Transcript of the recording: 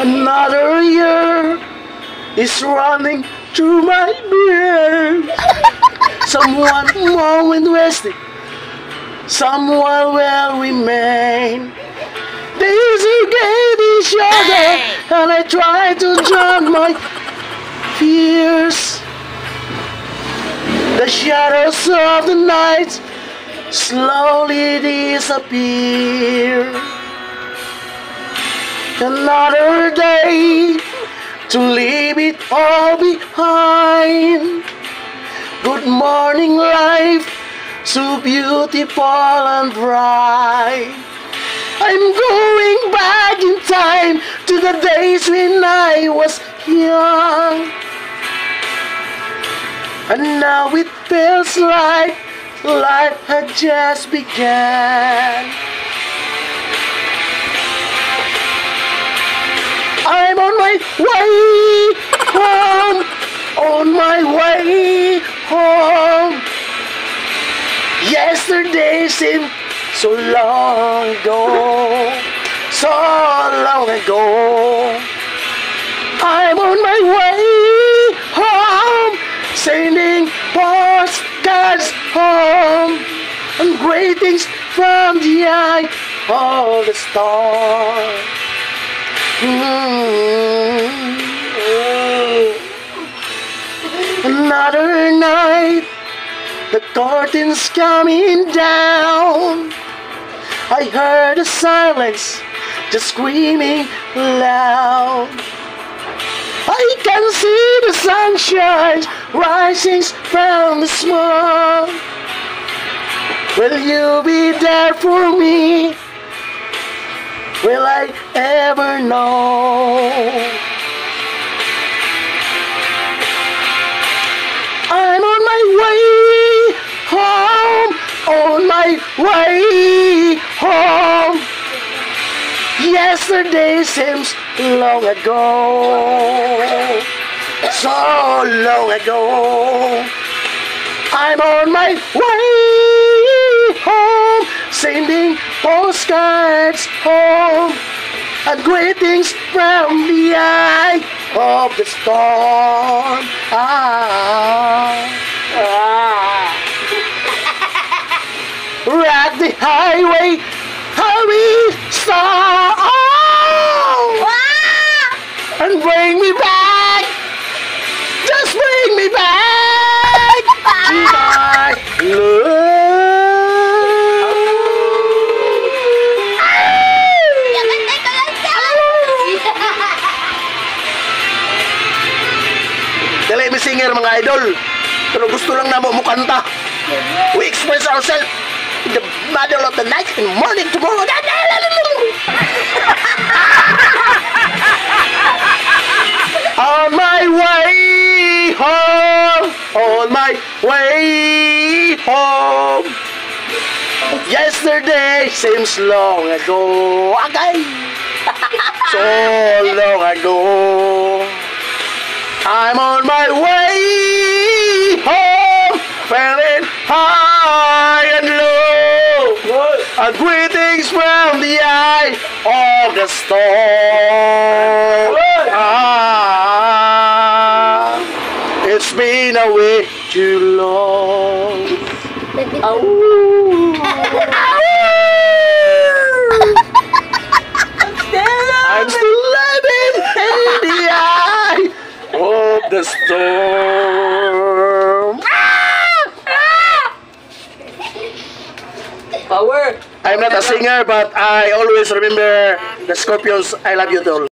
Another year is running through my brain. Someone moment wasted, someone will remain. Days are getting shorter, and I try to drown my fears. The shadows of the night slowly disappear. Another day to leave it all behind. Good morning, life, so beautiful and bright. I'm going back in time to the days when I was young. And now it feels like life had just begun. My way home, on my way home. Yesterday seemed so long ago, so long ago. I'm on my way home, sending postcards home, and greetings from the eye of the star. Another hmm. The curtain's coming down. I heard the silence just screaming loud. I can see the sunshine rising from the smoke. Will you be there for me? Will I ever know? My way home. Yesterday seems long ago, so long ago. I'm on my way home, sending postcards home, and greetings from the eye of the storm. Ah. And bring me back. Just bring me back my singer mga idol. Pero gusto lang namo mo. We express ourselves in the middle of the night and morning tomorrow. on my way home, on my way home. Yesterday seems long ago. Agay! So long ago. I'm on my way home, feeling high and low. And greetings from the eye of the storm. Too long. I'm still living in the eye of the storm. Power! I'm not a singer, but I always remember the Scorpions. I love you, doll.